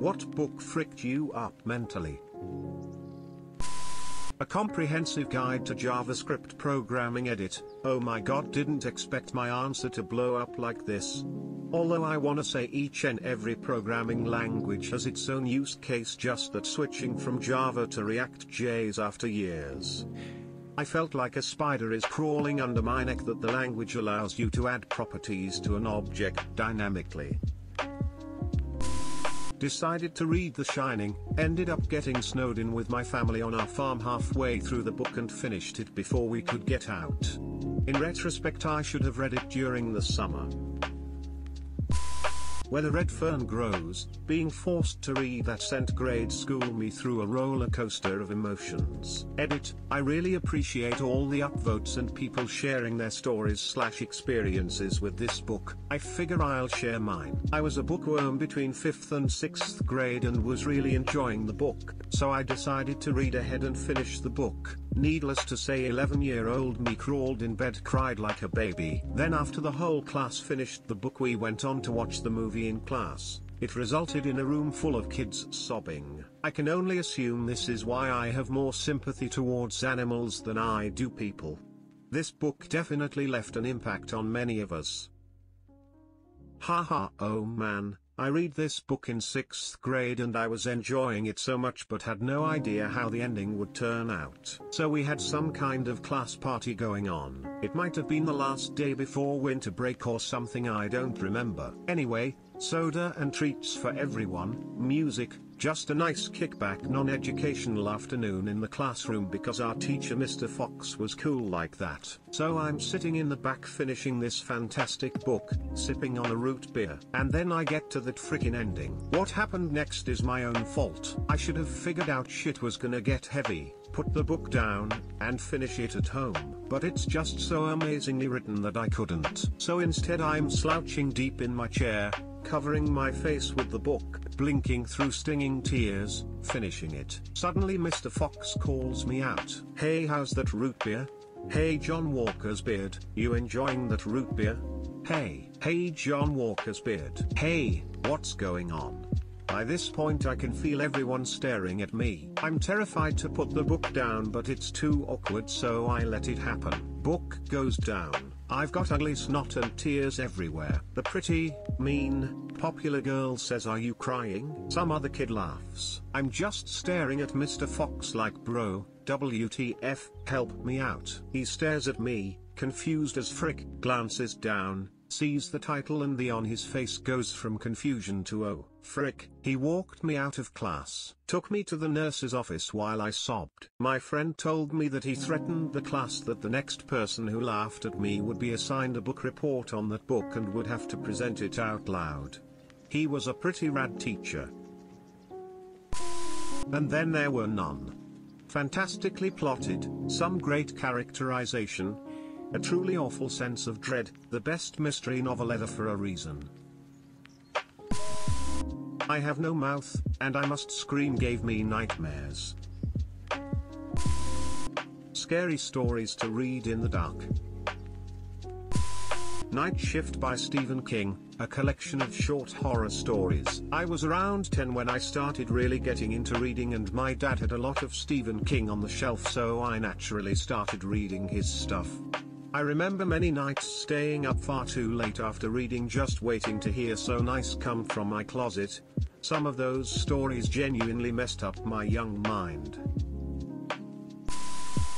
What book fricked you up mentally? A comprehensive guide to JavaScript programming edit. Oh my god didn't expect my answer to blow up like this. Although I wanna say each and every programming language has its own use case just that switching from Java to React JS after years. I felt like a spider is crawling under my neck that the language allows you to add properties to an object dynamically. Decided to read The Shining, ended up getting snowed in with my family on our farm halfway through the book and finished it before we could get out. In retrospect I should have read it during the summer. Where the red fern grows, being forced to read that sent grade school me through a roller coaster of emotions. Edit, I really appreciate all the upvotes and people sharing their stories slash experiences with this book, I figure I'll share mine. I was a bookworm between 5th and 6th grade and was really enjoying the book, so I decided to read ahead and finish the book. Needless to say 11 year old me crawled in bed cried like a baby. Then after the whole class finished the book we went on to watch the movie in class. It resulted in a room full of kids sobbing. I can only assume this is why I have more sympathy towards animals than I do people. This book definitely left an impact on many of us. Haha, oh man, I read this book in 6th grade and I was enjoying it so much but had no idea how the ending would turn out. So we had some kind of class party going on. It might have been the last day before winter break or something I don't remember. Anyway, soda and treats for everyone, music, just a nice kickback non-educational afternoon in the classroom because our teacher Mr. Fox was cool like that. So I'm sitting in the back finishing this fantastic book, sipping on a root beer. And then I get to that freaking ending. What happened next is my own fault. I should have figured out shit was gonna get heavy, put the book down, and finish it at home. But it's just so amazingly written that I couldn't. So instead I'm slouching deep in my chair, covering my face with the book, blinking through stinging tears, finishing it. Suddenly Mr. Fox calls me out. Hey how's that root beer? Hey John Walker's beard, you enjoying that root beer? Hey, hey John Walker's beard. Hey, what's going on? By this point I can feel everyone staring at me. I'm terrified to put the book down but it's too awkward so I let it happen. Book goes down. I've got ugly snot and tears everywhere. The pretty, mean, popular girl says are you crying? Some other kid laughs. I'm just staring at Mr. Fox like bro, WTF, help me out. He stares at me, confused as frick, glances down, sees the title and the on his face goes from confusion to oh, frick, he walked me out of class, took me to the nurse's office while I sobbed. My friend told me that he threatened the class that the next person who laughed at me would be assigned a book report on that book and would have to present it out loud. He was a pretty rad teacher. And then there were none. Fantastically plotted, some great characterization, a truly awful sense of dread, the best mystery novel ever for a reason. I have no mouth, and I must scream gave me nightmares. Scary stories to read in the dark. Night Shift by Stephen King, a collection of short horror stories. I was around 10 when I started really getting into reading and my dad had a lot of Stephen King on the shelf so I naturally started reading his stuff. I remember many nights staying up far too late after reading just waiting to hear So Nice come from my closet. Some of those stories genuinely messed up my young mind.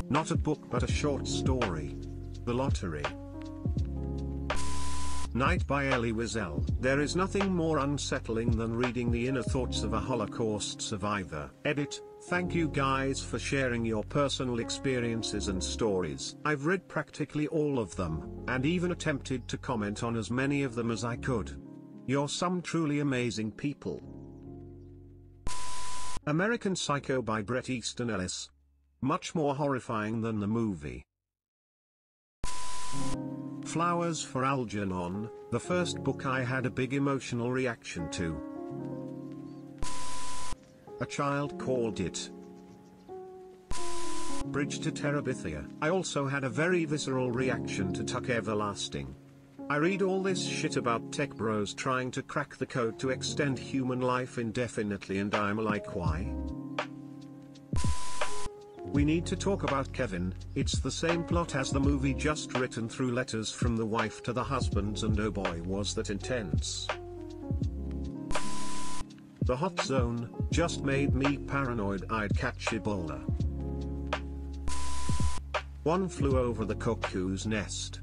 Not a book but a short story. The Lottery. Night by Elie Wiesel. There is nothing more unsettling than reading the inner thoughts of a Holocaust survivor. Edit, Thank you guys for sharing your personal experiences and stories. I've read practically all of them, and even attempted to comment on as many of them as I could. You're some truly amazing people. American Psycho by Bret Easton Ellis. Much more horrifying than the movie. Flowers for Algernon, the first book I had a big emotional reaction to. A child called it. Bridge to Terabithia. I also had a very visceral reaction to Tuck Everlasting. I read all this shit about tech bros trying to crack the code to extend human life indefinitely and I'm like why? We need to talk about Kevin, it's the same plot as the movie just written through letters from the wife to the husbands and oh boy was that intense. The hot zone just made me paranoid I'd catch Ebola. One flew over the cuckoo's nest.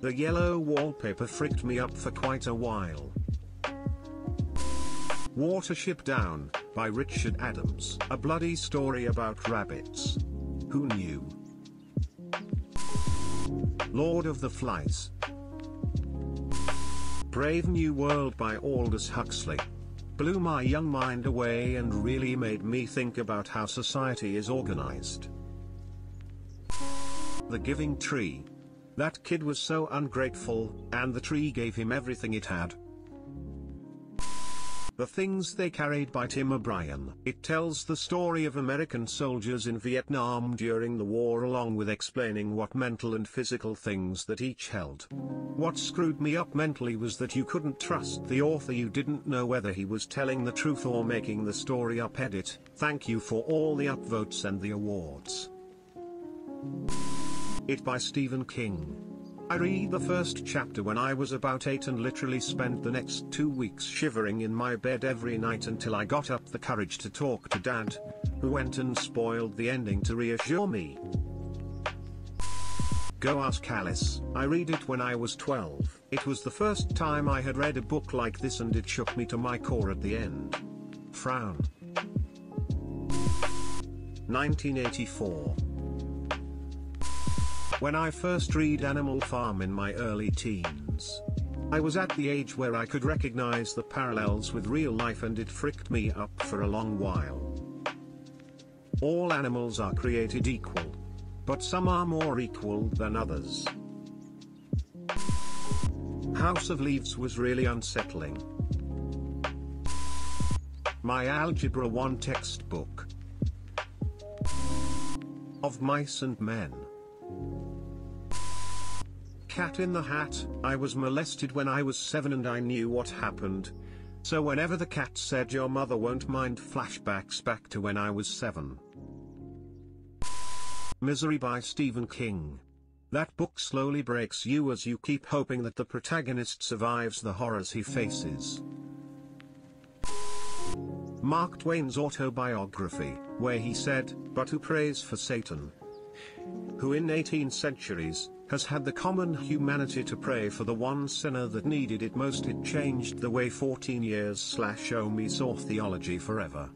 The yellow wallpaper freaked me up for quite a while. Watership Down, by Richard Adams. A bloody story about rabbits. Who knew? Lord of the Flies. Brave New World by Aldous Huxley. Blew my young mind away and really made me think about how society is organized. The Giving Tree. That kid was so ungrateful, and the tree gave him everything it had. The Things They Carried by Tim O'Brien. It tells the story of American soldiers in Vietnam during the war along with explaining what mental and physical things that each held. What screwed me up mentally was that you couldn't trust the author you didn't know whether he was telling the truth or making the story up edit. Thank you for all the upvotes and the awards. It by Stephen King. I read the first chapter when I was about 8 and literally spent the next two weeks shivering in my bed every night until I got up the courage to talk to Dad, who went and spoiled the ending to reassure me. Go ask Alice. I read it when I was 12. It was the first time I had read a book like this and it shook me to my core at the end. Frown. 1984 when I first read Animal Farm in my early teens. I was at the age where I could recognize the parallels with real life and it fricked me up for a long while. All animals are created equal. But some are more equal than others. House of Leaves was really unsettling. My Algebra 1 textbook. Of Mice and Men. Cat in the Hat, I was molested when I was 7 and I knew what happened. So whenever the cat said your mother won't mind flashbacks back to when I was 7. Misery by Stephen King. That book slowly breaks you as you keep hoping that the protagonist survives the horrors he faces. Mark Twain's autobiography, where he said, But who prays for Satan? Who in 18 centuries, has had the common humanity to pray for the one sinner that needed it most. It changed the way 14 years slash me saw theology forever.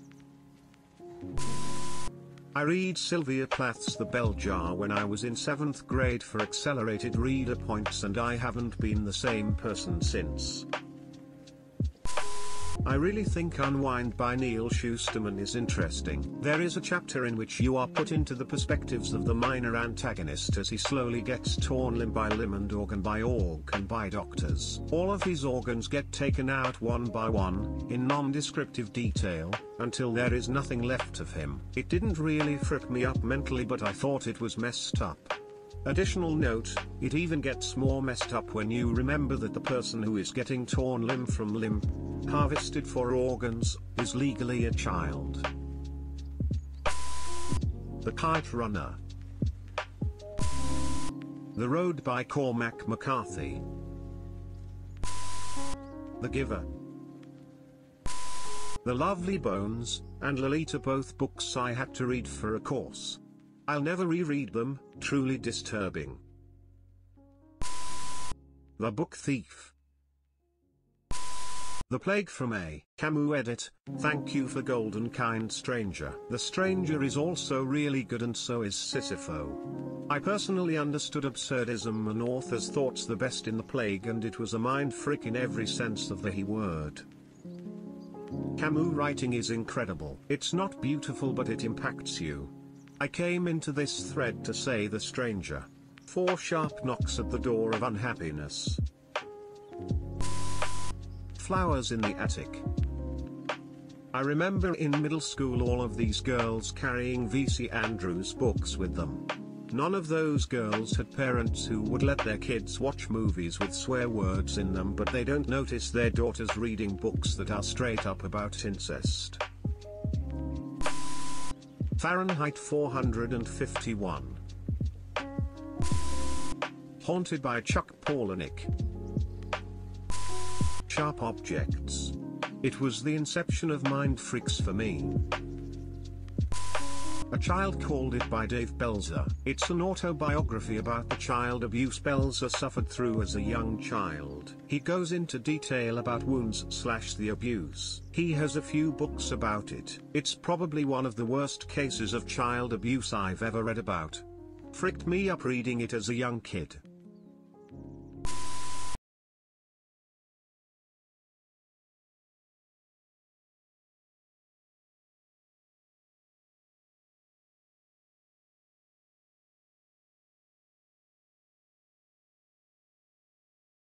I read Sylvia Plath's The Bell Jar when I was in 7th grade for accelerated reader points and I haven't been the same person since. I really think Unwind by Neal Shusterman is interesting. There is a chapter in which you are put into the perspectives of the minor antagonist as he slowly gets torn limb by limb and organ by organ by doctors. All of his organs get taken out one by one, in non-descriptive detail, until there is nothing left of him. It didn't really frick me up mentally but I thought it was messed up. Additional note, it even gets more messed up when you remember that the person who is getting torn limb from limb, harvested for organs, is legally a child. The Kite Runner The Road by Cormac McCarthy The Giver The Lovely Bones, and Lolita both books I had to read for a course. I'll never reread them, truly disturbing. The Book Thief. The Plague from A. Camus edit, thank you for Golden Kind Stranger. The Stranger is also really good and so is Sisypho. I personally understood absurdism and author's thoughts the best in The Plague and it was a mind frick in every sense of the he word. Camus writing is incredible. It's not beautiful but it impacts you. I came into this thread to say the stranger. Four sharp knocks at the door of unhappiness. Flowers in the attic. I remember in middle school all of these girls carrying VC Andrews books with them. None of those girls had parents who would let their kids watch movies with swear words in them but they don't notice their daughters reading books that are straight up about incest. Fahrenheit 451 Haunted by Chuck Palahniuk Sharp Objects. It was the inception of Mind Freaks for me. A Child Called It by Dave Pelzer. It's an autobiography about the child abuse Belzer suffered through as a young child. He goes into detail about wounds slash the abuse. He has a few books about it. It's probably one of the worst cases of child abuse I've ever read about. Fricked me up reading it as a young kid.